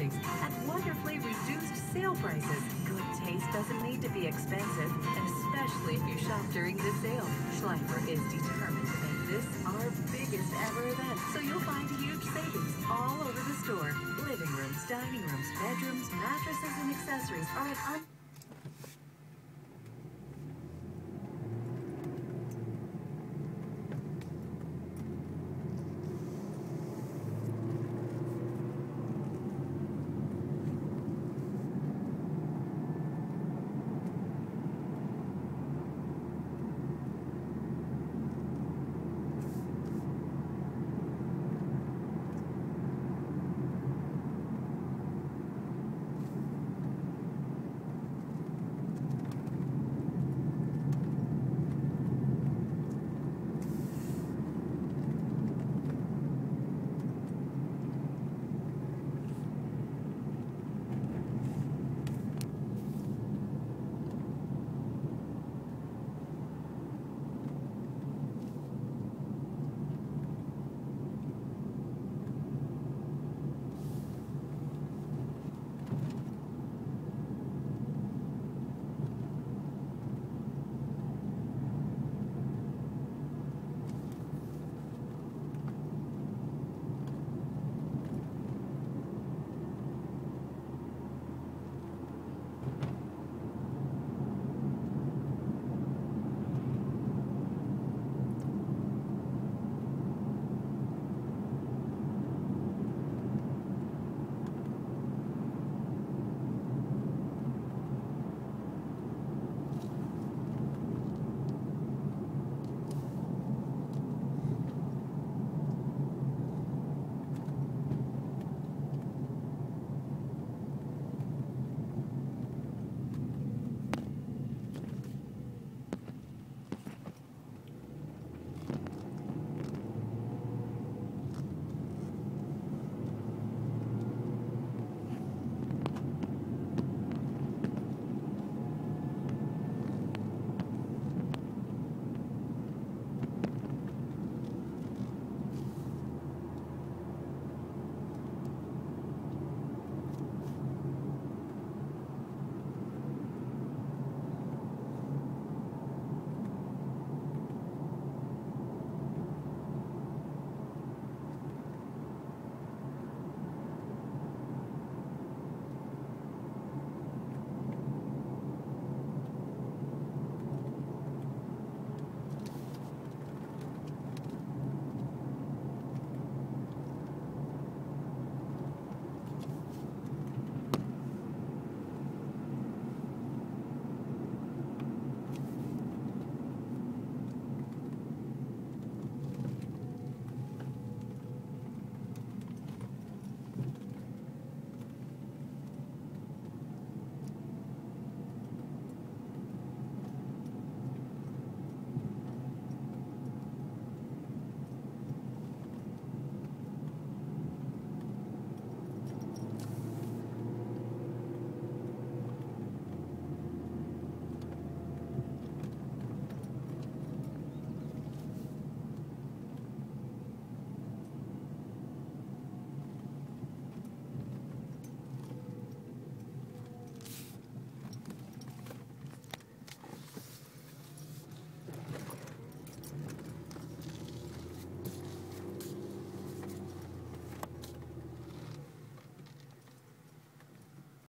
furnishings at wonderfully reduced sale prices. Good taste doesn't need to be expensive, especially if you shop during the sale. Schleifer is determined to make this our biggest ever event, so you'll find huge savings all over the store. Living rooms, dining rooms, bedrooms, mattresses, and accessories are at un-